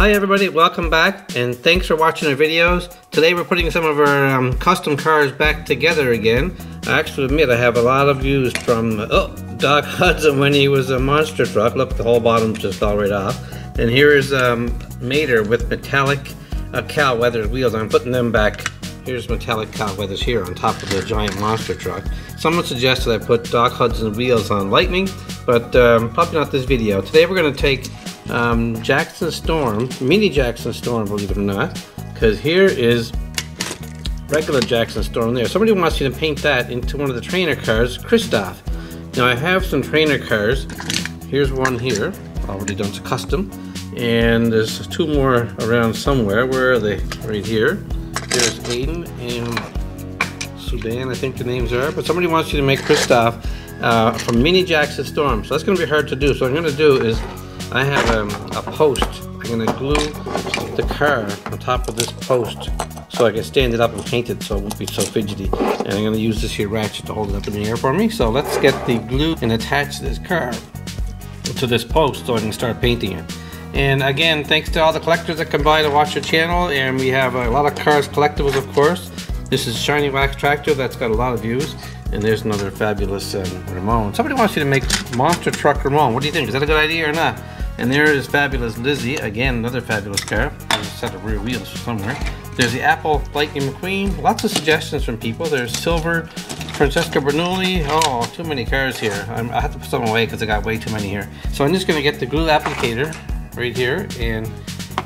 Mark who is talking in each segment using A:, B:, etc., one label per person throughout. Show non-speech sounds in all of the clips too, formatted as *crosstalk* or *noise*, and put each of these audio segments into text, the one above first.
A: Hi everybody, welcome back and thanks for watching our videos. Today we're putting some of our um, custom cars back together again. I actually admit I have a lot of views from, oh, Doc *laughs* Hudson when he was a monster truck. Look, the whole bottom just fell right off. And here is um, Mater with metallic uh, Cal Weathers wheels. I'm putting them back. Here's metallic Cal Weathers here on top of the giant monster truck. Someone suggested I put Doc Hudson wheels on Lightning, but um, probably not this video. Today we're going to take um, Jackson Storm, mini Jackson Storm, believe it or not, because here is regular Jackson Storm there. Somebody wants you to paint that into one of the trainer cars, Christoph. Now I have some trainer cars. Here's one here, already done to custom. And there's two more around somewhere. Where are they? Right here. There's Aiden and Sudan, I think the names are. But somebody wants you to make Christoph uh, from Mini Jackson Storm. So that's going to be hard to do. So what I'm going to do is I have a post. I'm going to glue the car on top of this post so I can stand it up and paint it so it won't be so fidgety. And I'm going to use this here ratchet to hold it up in the air for me. So let's get the glue and attach this car to this post so I can start painting it. And again, thanks to all the collectors that come by to watch our channel. And we have a lot of cars collectibles, of course. This is Shiny Wax Tractor. That's got a lot of views. And there's another fabulous um, Ramon. Somebody wants you to make Monster Truck Ramon. What do you think? Is that a good idea or not? And there is fabulous Lizzie, again, another fabulous car. There's a set of rear wheels somewhere. There's the Apple Lightning McQueen. Lots of suggestions from people. There's Silver, Francesca Bernoulli. Oh, too many cars here. I'm, i have to put some away because I got way too many here. So I'm just going to get the glue applicator right here and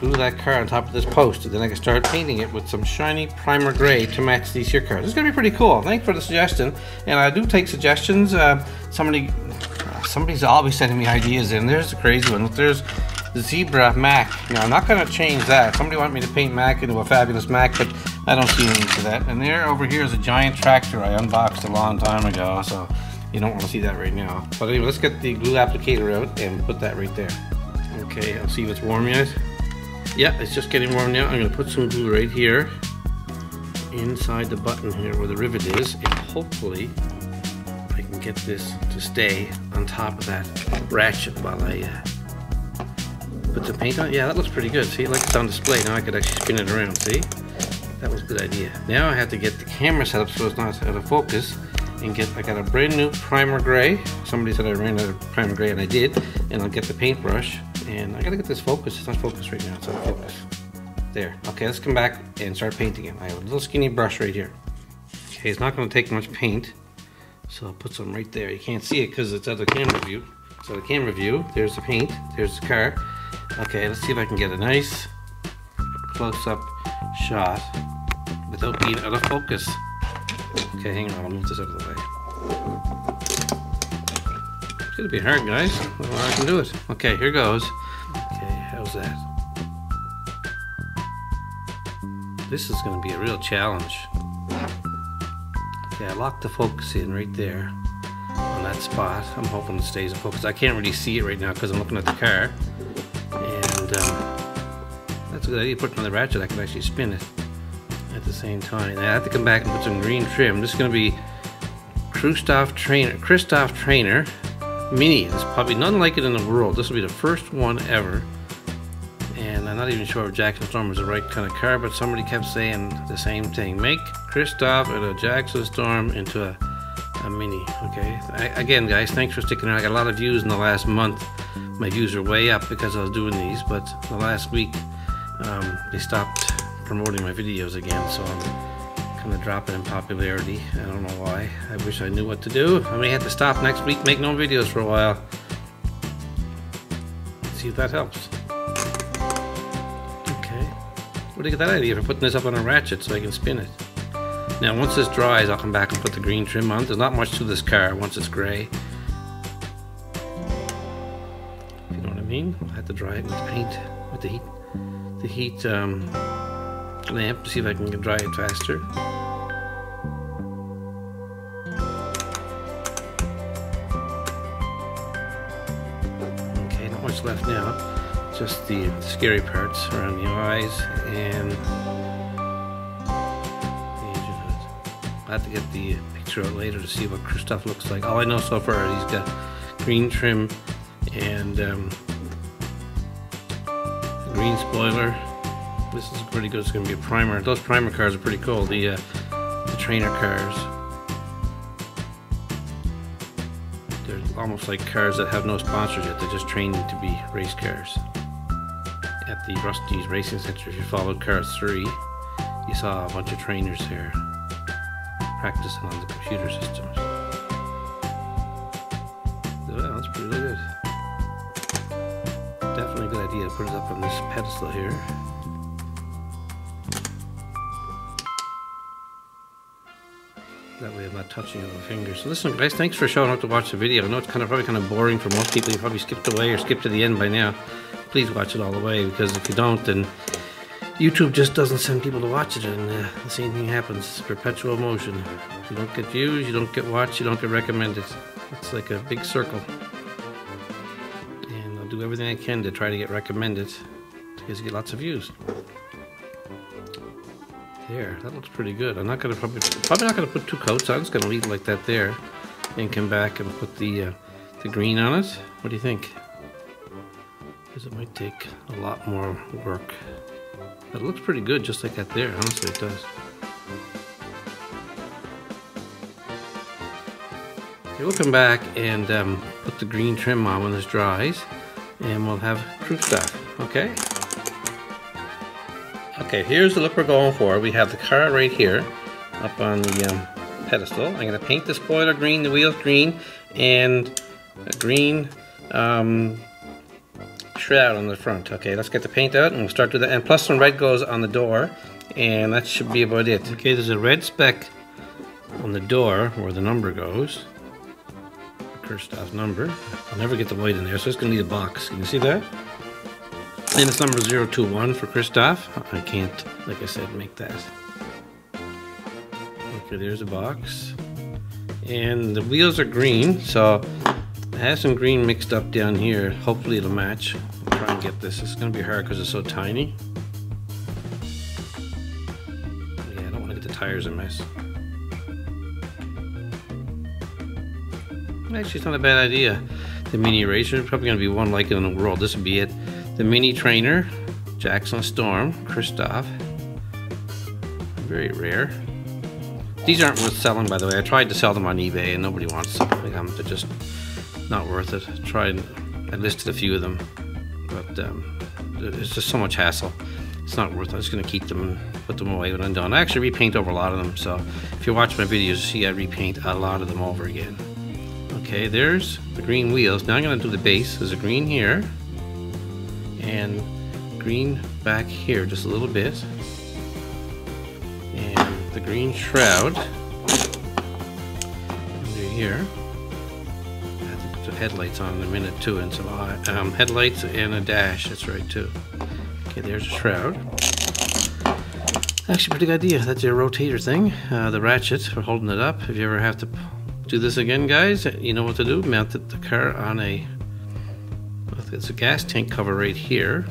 A: glue that car on top of this post. And then I can start painting it with some shiny primer gray to match these here cars. It's going to be pretty cool. Thanks for the suggestion. And I do take suggestions. Uh, somebody somebody's always sending me ideas and there's a crazy one. There's the Zebra Mack. Now I'm not gonna change that. Somebody want me to paint Mack into a fabulous Mack, but I don't see any for that. And there over here is a giant tractor I unboxed a long time ago, so you don't want to see that right now. But anyway, let's get the glue applicator out and put that right there. Okay, I'll see if it's warm yet. Yeah, it's just getting warm now. I'm gonna put some glue right here inside the button here where the rivet is, and hopefully get this to stay on top of that ratchet while I uh, put the paint on. Yeah, that looks pretty good. See, like it's on display. Now I could actually spin it around, see? That was a good idea. Now I have to get the camera set up so it's not out of focus and get, I got a brand new primer gray. Somebody said I ran out of primer gray and I did. And I'll get the paintbrush and I gotta get this focus. It's not focused right now, it's out of focus. There, okay, let's come back and start painting it. I have a little skinny brush right here. Okay, it's not gonna take much paint. So I'll put some right there. You can't see it because it's out of camera view. So the camera view, there's the paint, there's the car. Okay, let's see if I can get a nice close-up shot without being out of focus. Okay, hang on, I'll move this out of the way. It's gonna be hard, guys. Well, I can do it. Okay, here goes. Okay, how's that? This is gonna be a real challenge. Okay, I locked the focus in right there on that spot. I'm hoping it stays in focus. I can't really see it right now because I'm looking at the car. And um, that's a good idea. Put the ratchet, I can actually spin it at the same time. I have to come back and put some green trim. This is going to be Christoph Trainer, Christoph Trainer Mini. There's probably none like it in the world. This will be the first one ever. And I'm not even sure if Jackson Storm is the right kind of car, but somebody kept saying the same thing. Make Christoph and a Jackson Storm into a, a Mini, okay? I, again, guys, thanks for sticking around. I got a lot of views in the last month. My views are way up because I was doing these, but the last week um, they stopped promoting my videos again, so I'm kind of dropping in popularity. I don't know why. I wish I knew what to do. I may have to stop next week, make no videos for a while. See if that helps. Okay. Where did you get that idea for putting this up on a ratchet so I can spin it? Now once this dries, I'll come back and put the green trim on. There's not much to this car once it's gray. If you know what I mean. I'll have to dry it with paint, with the heat, the heat um, lamp to see if I can dry it faster. Okay, not much left now. Just the scary parts around the eyes and I'll have to get the picture out later to see what Christoph looks like. All I know so far is he's got green trim and um, green spoiler. This is pretty good. It's going to be a primer. Those primer cars are pretty cool. The, uh, the trainer cars. They're almost like cars that have no sponsors yet. They're just training to be race cars. At the Rust-eze Racing Center, if you followed 3, you saw a bunch of trainers here practicing on the computer systems. Well, that's pretty good. Definitely a good idea to put it up on this pedestal here. That way I'm not touching it with my fingers. So listen guys, thanks for showing up to watch the video. I know it's kind of probably kind of boring for most people. You probably skipped away or skipped to the end by now. Please watch it all the way because if you don't then YouTube just doesn't send people to watch it and uh, the same thing happens. It's perpetual motion. You don't get views, you don't get watched, you don't get recommended. It's like a big circle. And I'll do everything I can to try to get recommended because you get lots of views. There, that looks pretty good. I'm not gonna probably probably not gonna put two coats on. I'm just gonna leave it like that there, and come back and put the uh, the green on it. What do you think? Because it might take a lot more work. But it looks pretty good, just like that there. Honestly, it does. We'll come back and um, put the green trim on when this dries, and we'll have Christoph. Okay. Okay, here's the look we're going for. We have the car right here up on the um, pedestal. I'm going to paint the spoiler green, the wheels green, and a green um, shroud on the front. Okay, let's get the paint out and we'll start with that. And plus some red goes on the door, and that should be about it. Okay, there's a red speck on the door where the number goes. Christoph's number. I'll never get the white in there, so it's going to need a box. Can you see that? And it's number 021 for Christoph. I can't, like I said, make that. Okay, there's a box. And the wheels are green, so has some green mixed up down here. Hopefully it'll match. I'll try and get this. It's going to be hard because it's so tiny. Yeah, I don't want to get the tires a mess. Actually, it's not a bad idea. The mini racer probably going to be one like it in the world. This would be it the Mini Trainer, Jackson Storm, Christoph. Very rare. These aren't worth selling, by the way. I tried to sell them on eBay and nobody wants them. Um, they're just not worth it. Tried, I listed a few of them, but um, it's just so much hassle. It's not worth it. I'm just going to keep them and put them away when I'm done. I actually repaint over a lot of them, so if you watch my videos, you see I repaint a lot of them over again. Okay, there's the green wheels. Now I'm going to do the base. There's a green here and green back here just a little bit and the green shroud under here To headlights on in a minute too and some um, headlights and a dash that's right too okay there's a shroud actually pretty good idea that's your rotator thing uh, the ratchet for holding it up if you ever have to do this again guys you know what to do mount the car on a it's a gas tank cover right here.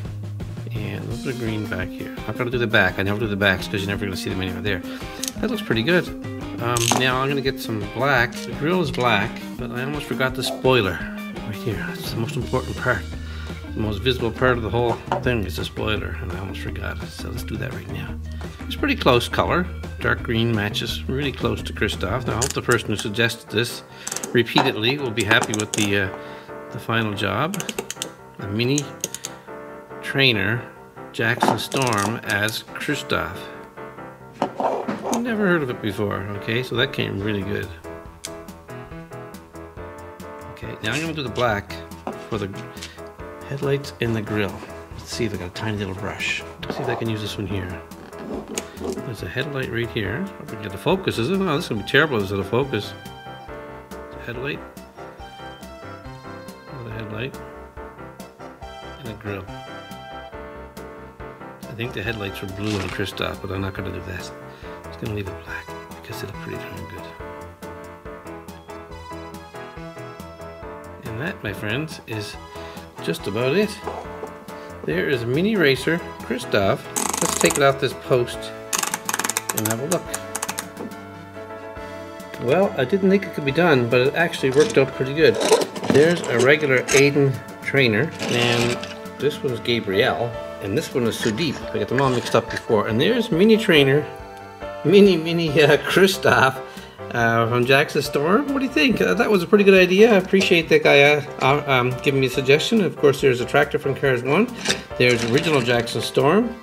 A: And a little bit of green back here. I'm not going to do the back. I never do the backs because you're never going to see them anywhere there. That looks pretty good. Um, now I'm to get some black. The grill is black, but I almost forgot the spoiler right here. That's the most important part. The most visible part of the whole thing is the spoiler, and I almost forgot it. So let's do that right now. It's pretty close color. Dark green matches really close to Christoph. Now I hope the person who suggested this repeatedly will be happy with the, uh, the final job a mini trainer, Jackson Storm, as Christoph. Never heard of it before, okay, so that came really good. Okay, now I'm gonna do the black for the headlights and the grill. Let's see if I got a tiny little brush. Let's see if I can use this one here. There's a headlight right here. Probably get the focus, is it? No, this is gonna be terrible as a focus. headlight. Another headlight and a grill. I think the headlights were blue on Christoph, but I'm not to do that. To leave it black because it'll pretty darn good. And that, my friends, is just about it. There is a mini racer, Christoph. Let's take it off this post and have a look. Well, I didn't think it could be done, but it actually worked out pretty good. There's a regular Aiden trainer, and this was Gabrielle. And this one is Sudeep. I got them all mixed up before. And there's Mini Trainer, Mini Mini uh, Kristoff uh, from Jackson Storm. What do you think? Uh, that was a pretty good idea. I appreciate that guy uh, uh, um, giving me a suggestion. Of course, there's a tractor from Cars 1. There's original Jackson Storm.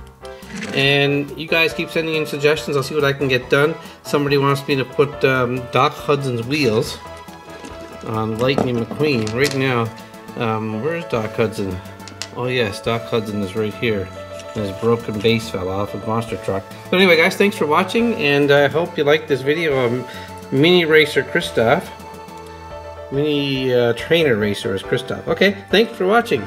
A: And you guys keep sending in suggestions. I'll see what I can get done. Somebody wants me to put um, Doc Hudson's wheels on Lightning McQueen. Right now, um, where's Doc Hudson? Oh yes, Doc Hudson is right here. And his broken base fell off a monster truck. But anyway guys, thanks for watching and I hope you liked this video of Mini Racer Kristoff. Mini uh, Trainer Racer is Kristoff. Okay, thanks for watching.